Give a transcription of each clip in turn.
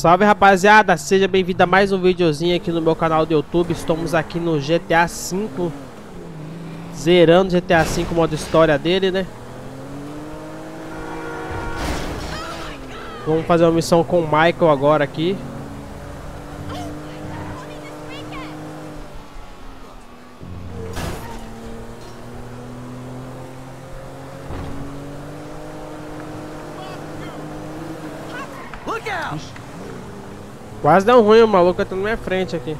Salve rapaziada, seja bem-vindo a mais um videozinho aqui no meu canal do YouTube. Estamos aqui no GTA V Zerando GTA V, modo história dele, né? Vamos fazer uma missão com o Michael agora aqui Quase deu ruim, o maluco tá na minha frente aqui.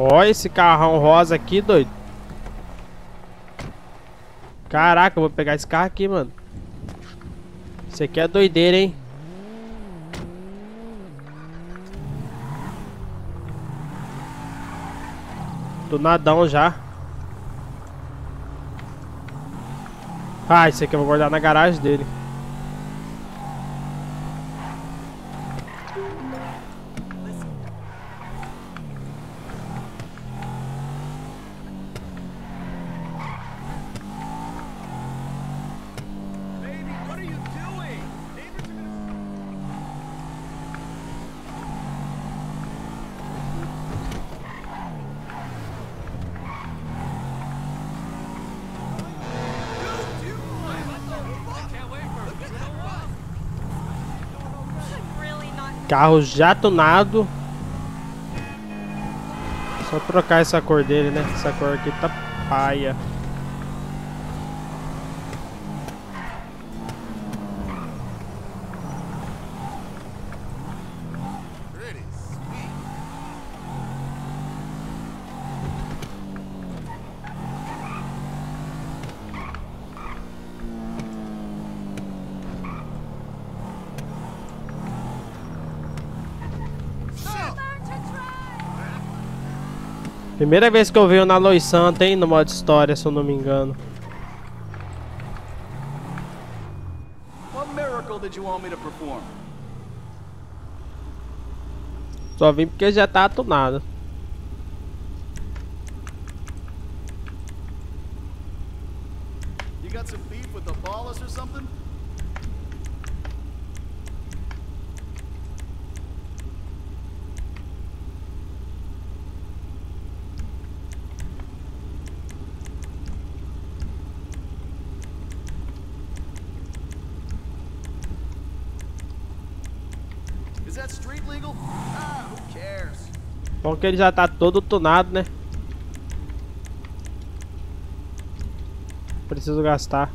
Ó, esse carrão rosa aqui, doido. Caraca, eu vou pegar esse carro aqui, mano. Isso aqui é doideira, hein? Do nadão já. Ah, esse aqui eu vou guardar na garagem dele. Carro já tunado. Só trocar essa cor dele, né? Essa cor aqui tá paia. Primeira vez que eu venho na Lois Santa, hein, no modo história, se eu não me engano. Só vim porque já tá atunado. You got some beef with the ballers or something? Bom que ele já tá todo tunado, né? Preciso gastar.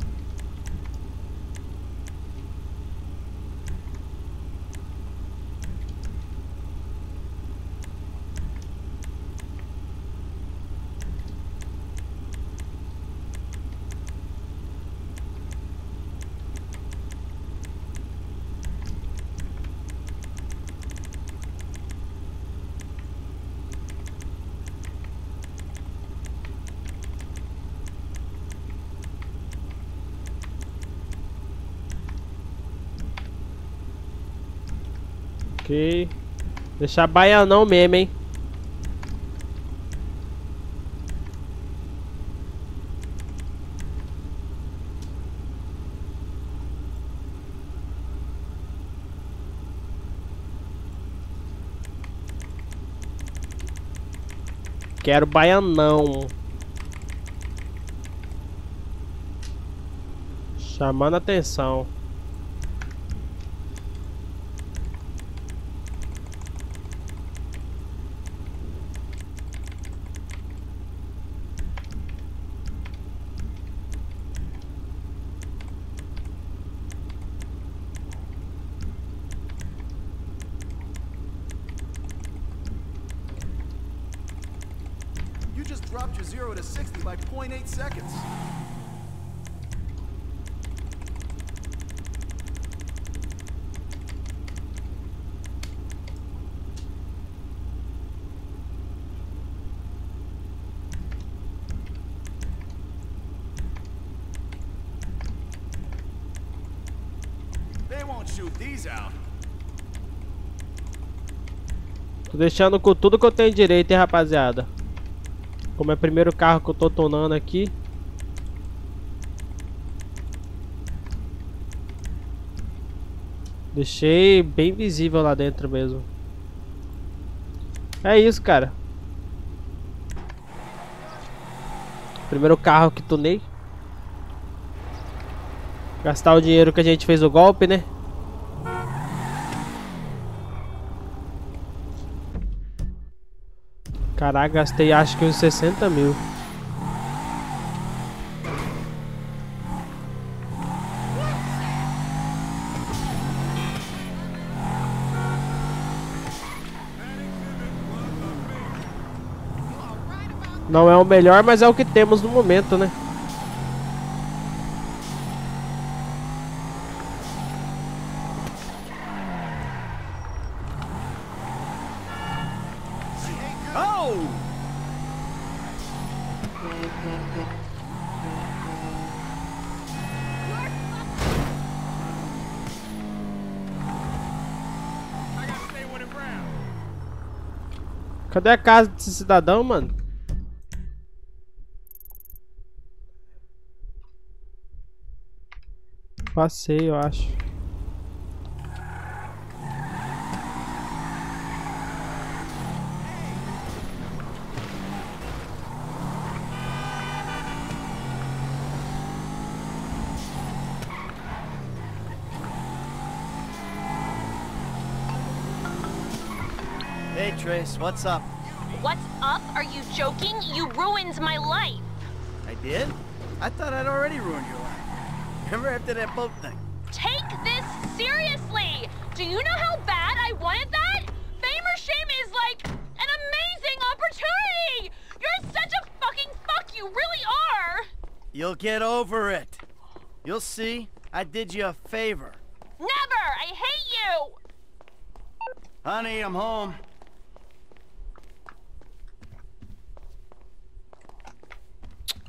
Ok. Deixar baianão mesmo, hein? Quero baianão. Chamando atenção. Tô deixando com tudo que eu tenho direito, hein, rapaziada. Como é o primeiro carro que eu tô tonando aqui. Deixei bem visível lá dentro mesmo. É isso, cara. Primeiro carro que tunei. Gastar o dinheiro que a gente fez o golpe, né? Caraca, gastei acho que uns 60 mil. Não é o melhor, mas é o que temos no momento, né? Cadê a casa desse cidadão, mano? Passei, eu acho. Hey, Trace, what's up? What's up? Are you joking? You ruined my life. I did? I thought I'd already ruined your life. Remember after that boat thing? Take this seriously. Do you know how bad I wanted that? Fame or shame is like an amazing opportunity. You're such a fucking fuck. You really are. You'll get over it. You'll see. I did you a favor. Never. I hate you. Honey, I'm home.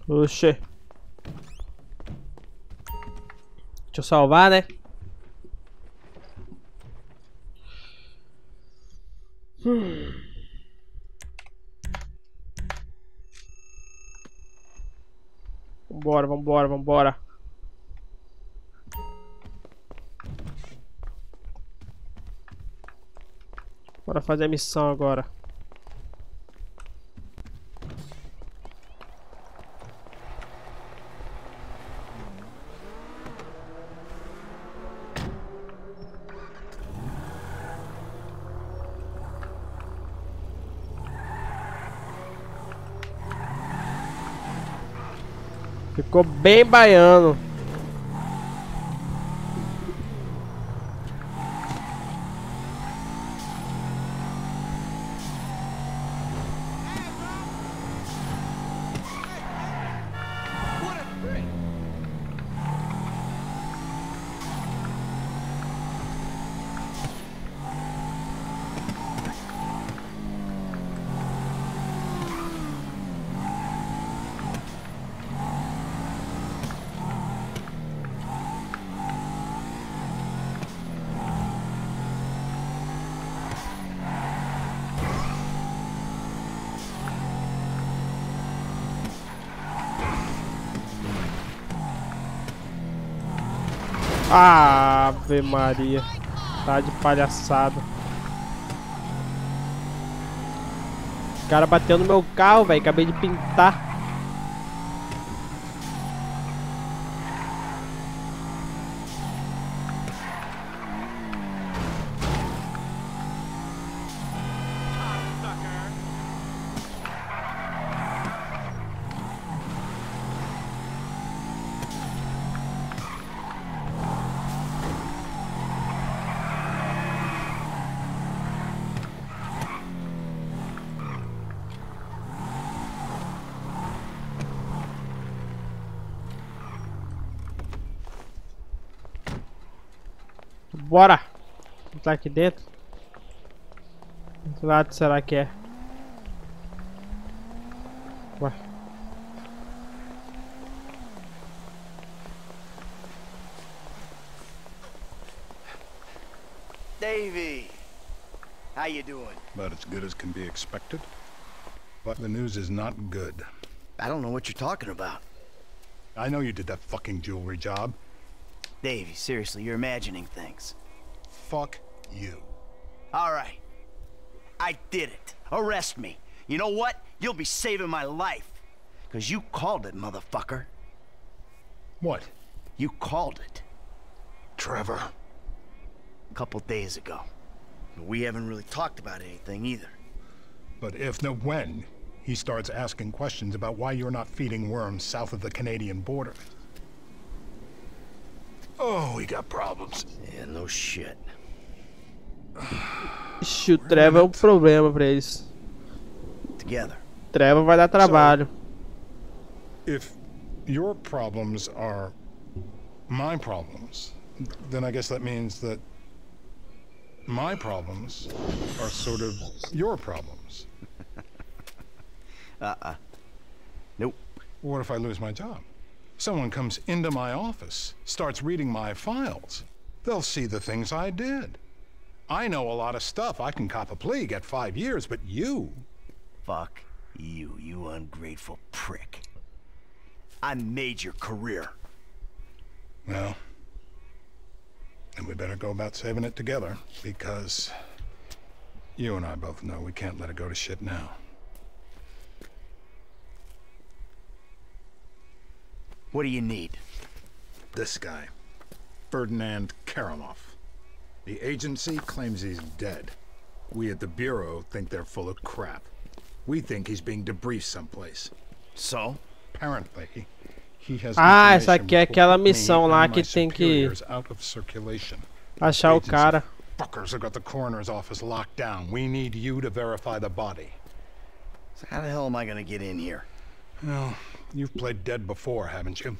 Oxê. Deixa eu salvar, né? Hum. Vambora, vambora, vambora. Bora fazer a missão agora. Ficou bem baiano. Ave Maria. Tá de palhaçada. O cara bateu no meu carro, velho. Acabei de pintar. Bora! Entrar aqui dentro. Que lado será que é? Ué. Davey. How you doing? About as good as can be expected. But the news is not good. I don't know what you're talking about. I know you did that fucking jewelry job. Davey, seriously, you're imagining things. Fuck you. All right. I did it. Arrest me. You know what? You'll be saving my life. Because you called it, motherfucker. What? You called it. Trevor. A couple days ago. We haven't really talked about anything either. But if no when, he starts asking questions about why you're not feeding worms south of the Canadian border. Oh, we got problems. Yeah, no shit. Ixi, o Trevor é um problema pra eles. Together. Trevor vai dar trabalho. If your problems are my problems, then I guess that means that my problems are sort of your problems. Uh-uh. Nope. What if I lose my job? Someone comes into my office, starts reading my files. They'll see the things I did. I know a lot of stuff. I can cop a plea, get five years, but you... Fuck you, you ungrateful prick. I made your career. Well, then we better go about saving it together, because you and I both know we can't let it go to shit now. What do you need? This guy, Ferdinand Kerimov. The agency claims he's dead. We at the Bureau think they're full of crap. We think he's being debriefed someplace. So? Apparently, he has Ah, essa information aqui é which aquela me missão and lá my que tem que superiors out of circulation. achar o cara. Fuckers have got the coroner's office locked down. We need you to verify the body. So how the hell am I gonna get in here? Well, you've played dead before, haven't you?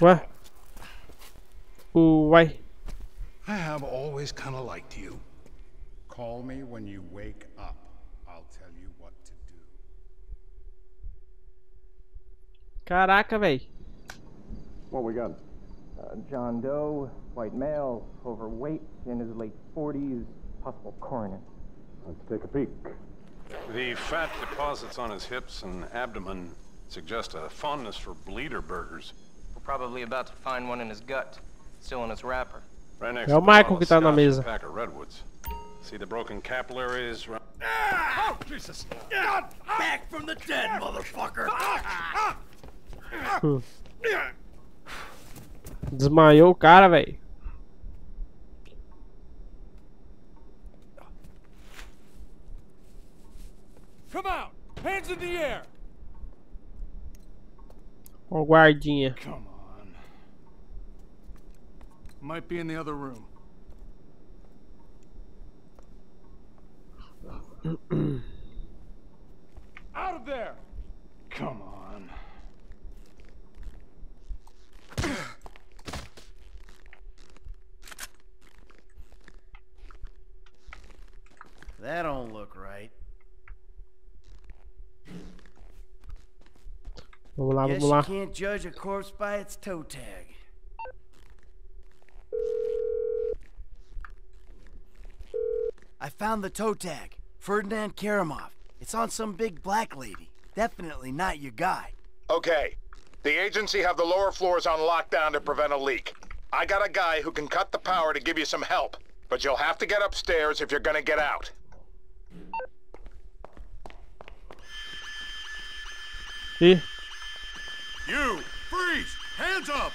Ué? Uai. I have always kind of liked you. Call me when you wake up. I'll tell you what to do. Caraca, véi. What we got? Uh, John Doe, white male, overweight, in his late 40s, possible coroner. Let's take a peek. The fat deposits on his hips and abdomen suggest a fondness for bleeder burgers. We're probably about to find one in his gut, still in its wrapper. Right next É o to a Michael que tá na mesa. Pack of redwoods. See the broken capillaries? ru- ah! oh, ah! Back from the dead, ah! motherfucker! Desmaiou o cara, véi. Come out! Hands in the air! Ó o guardinha. Come on. Might be in the other room. Out of there! Come on. That don't look right. Vamos lá, Guess vamos lá. you can't judge a corpse by its toe tag. I found the toe tag. Ferdinand Kerimov. It's on some big black lady. Definitely not your guy. Okay. The agency have the lower floors on lockdown to prevent a leak. I got a guy who can cut the power to give you some help. But you'll have to get upstairs if you're gonna get out. Ih, You! Freeze! Hands up!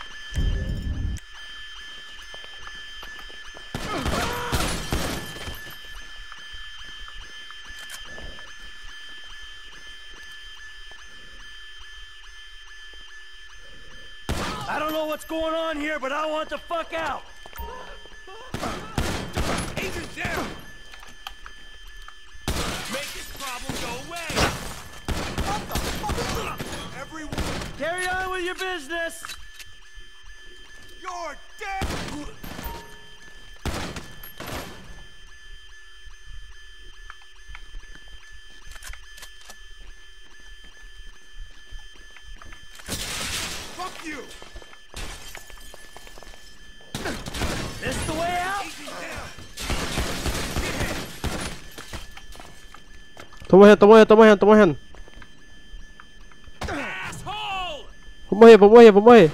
I don't know what's going on here, but I want the fuck out. Agent down! Make this problem go away. What the fuck? Everyone, handle your business! You're dead! Fuck you! This the way out? Tamo here, tamo here, tamo here, tamo here. Vou morrer, vou morrer, vou morrer.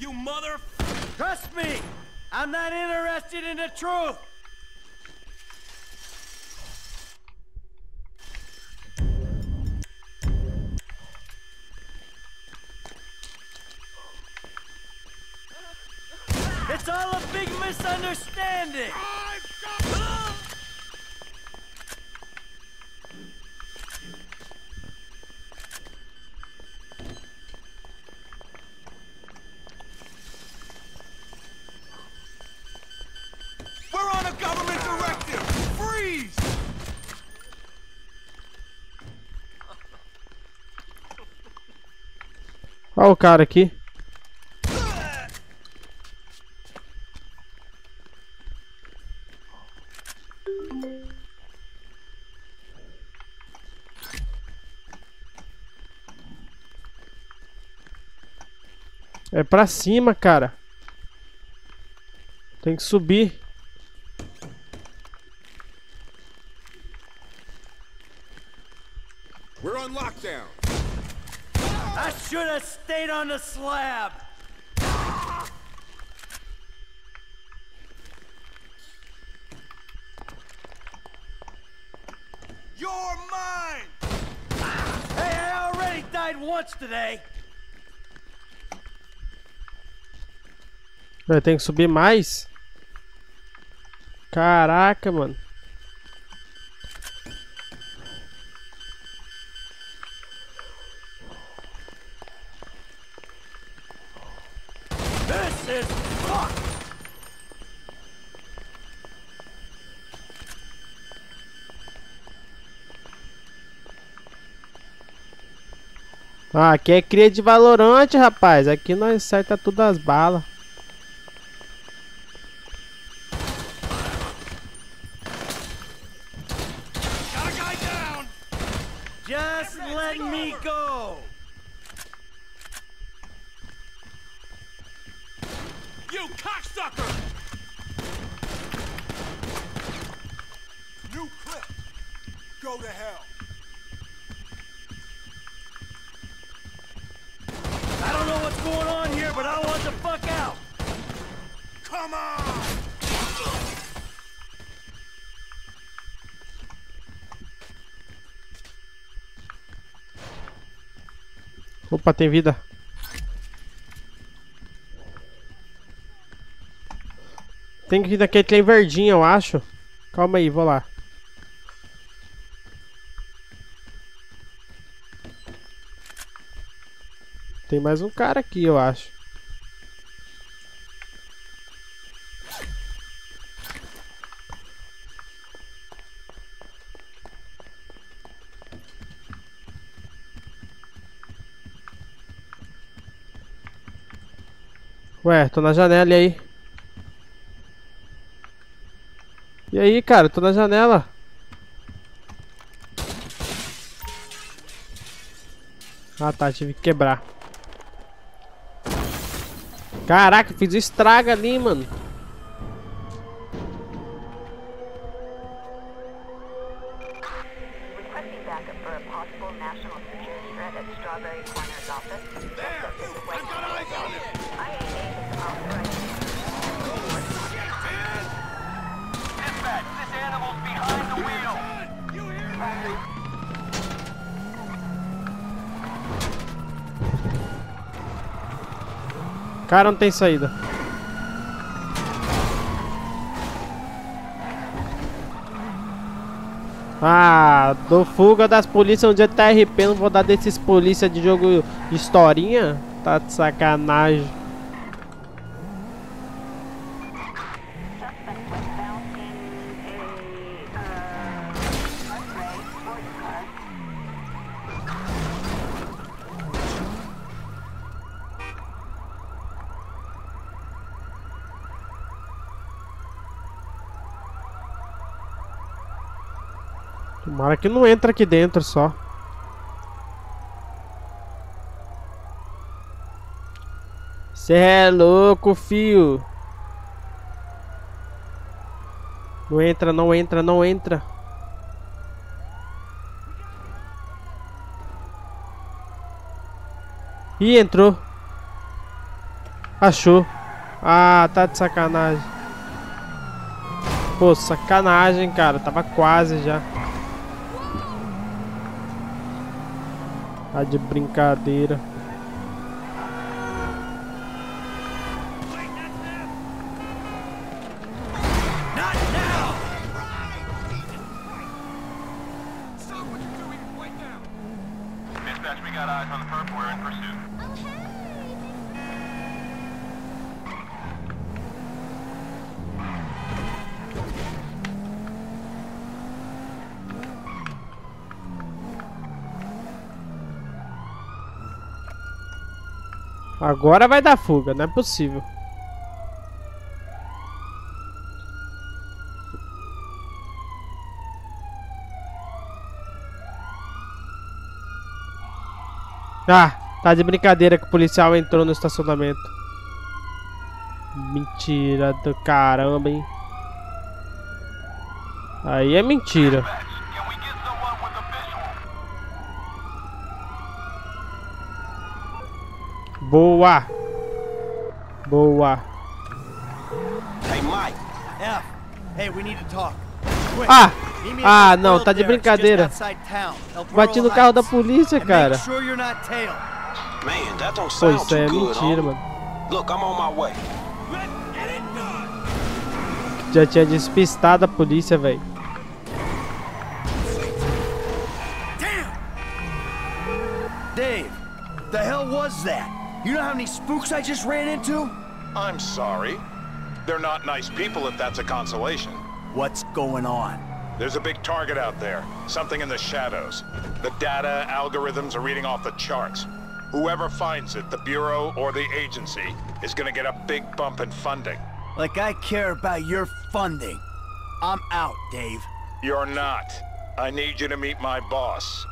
You mother... Trust me! I'm not interested in the truth! It's all a big misunderstanding! Olha o cara aqui. É pra cima, cara. Tem que subir. We're on lockdown! I should have stayed on the slab! You're mine! Hey, I already died once today! Vai ter que subir mais. Caraca, mano. Ah, aqui é cria de valorante, rapaz. Aqui nós acerta tudo as balas. Me go! You! Go to hell! On! Opa, tem vida. Tem que vir daquele trem verdinho, eu acho. Calma aí, vou lá. Tem mais um cara aqui, eu acho. Ué, tô na janela e aí? E aí, cara? Tô na janela. Ah tá, tive que quebrar. Caraca, fiz estraga ali, mano. Cara, não tem saída. Ah, dou fuga das polícias onde é TRP, não vou dar desses polícia de jogo de historinha. Tá de sacanagem. Que não entra aqui dentro só. Cê é louco, fio. Não entra, não entra, não entra. Ih, entrou. Achou. Ah, tá de sacanagem. Pô, sacanagem, cara. Tava quase já. De brincadeira. Agora vai dar fuga, não é possível. Ah, tá de brincadeira que o policial entrou no estacionamento. Mentira do caramba, hein? Aí é mentira. Boa! Boa! Ah! Ah, não, tá de brincadeira. Bati no carro da polícia, cara. Pô, isso é mentira, mano. Já tinha despistado a polícia, velho. Dave, the hell was that? You know how many spooks I just ran into? I'm sorry. They're not nice people if that's a consolation. What's going on? There's a big target out there. Something in the shadows. The data algorithms are reading off the charts. Whoever finds it, the Bureau or the agency, is gonna get a big bump in funding. Like I care about your funding. I'm out, Dave. You're not. I need you to meet my boss.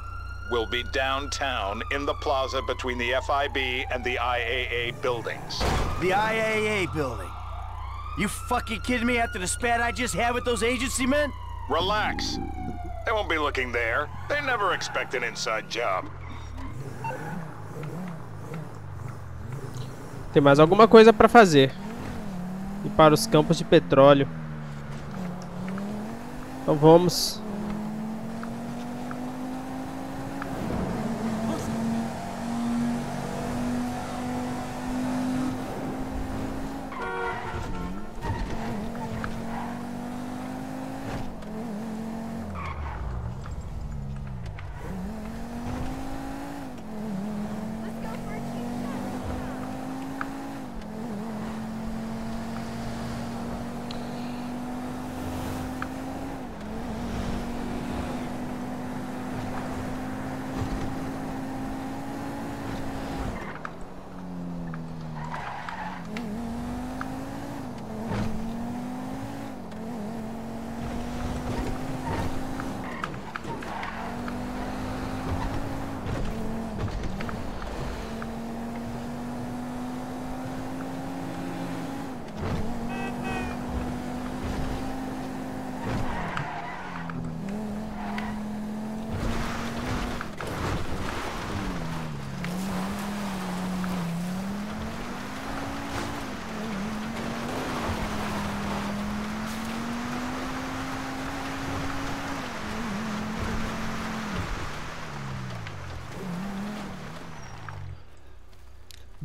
We'll be downtown in the plaza between the FIB and the IAA buildings. The IAA building. You fucking kidding me after the spat I just had with those agency men? Relax. They won't be looking there. They never expect an inside job. Tem mais alguma coisa para fazer. E para os campos de petróleo. Então vamos.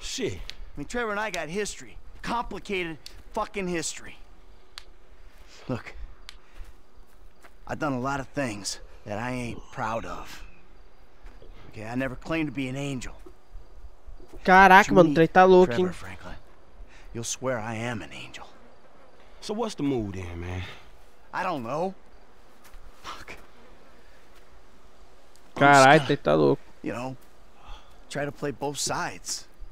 Shit. I mean, Trevor and I got history. Complicated fucking history. Look, I've done a lot of things that I ain't proud of. Okay, I never claimed to be an angel. Caraca, You mano, o meet trem tá louco, Trevor hein? Franklin. You'll swear I am an angel. So what's the mood then, man? I don't know. Look. I'm just Caralho, o trem tá louco. You know, try to play both sides.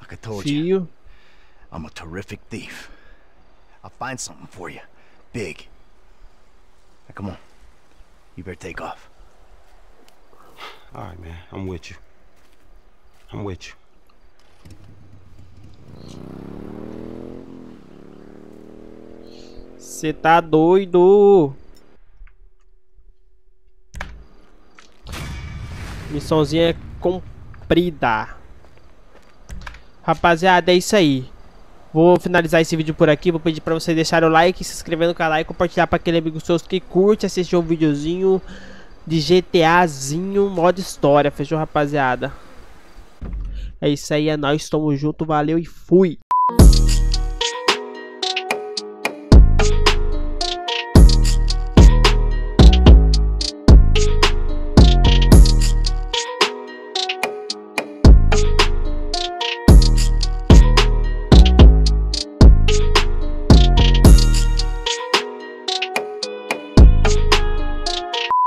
Like I told you, Fio. I'm a terrific thief. I'll find something for you. Big. Now, come on. You better take off. All right, man, I'm with you. I'm with you. Você tá doido? Missãozinha cumprida. Rapaziada, é isso aí. Vou finalizar esse vídeo por aqui. Vou pedir pra você deixar o like, se inscrever no canal e compartilhar pra aquele amigo seu que curte assistir um videozinho de GTAzinho modo história. Fechou, rapaziada? É isso aí, é nóis. Tamo junto, valeu e fui.